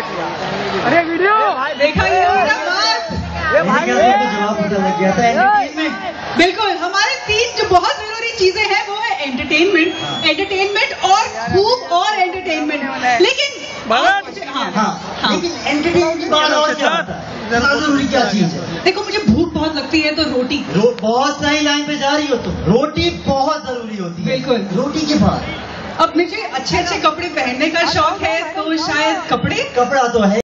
किया अरे वीडियो! देखा तो बिल्कुल हमारे तीन जो बहुत ज़रूरी चीज़ें हैं वो है एंटरटेनमेंट एंटरटेनमेंट और खूब और एंटरटेनमेंट लेकिन हाँ हाँ हाँ। है? देखो मुझे भूख बहुत लगती है तो रोटी। रो, बहुत सही लाइन पे जा रही हो तुम। रोटी बहुत ज़रूरी होती है। बिल्कुल। रोटी के बाद। अब मुझे अच्छे अच्छे कपड़े पहनने का शौक है तो कपड़े कपड़ा तो है